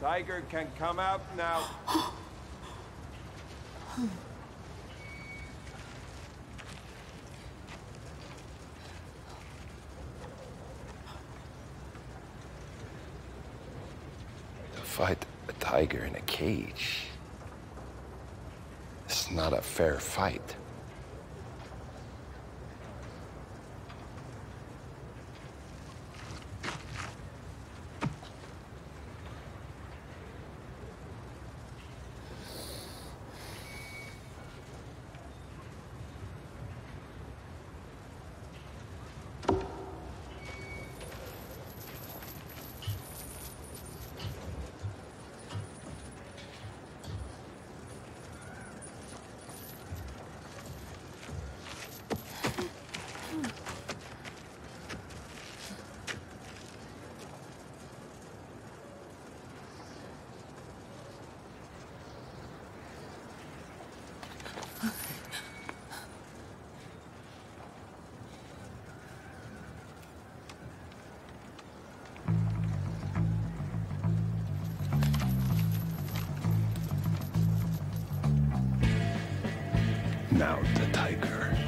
Tiger can come out now. To fight a tiger in a cage. It's not a fair fight. Now the tiger